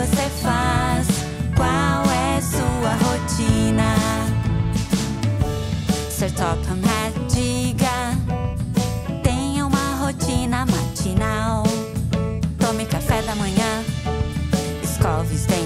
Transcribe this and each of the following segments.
você faz? Qual é sua rotina? Sir Topham Hatt, diga Tenha uma rotina matinal Tome café da manhã Escove os dentes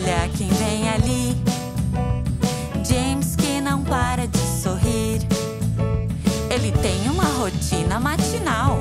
Olha quem vem ali. James que não para de sorrir. Ele tem uma rotina matinal.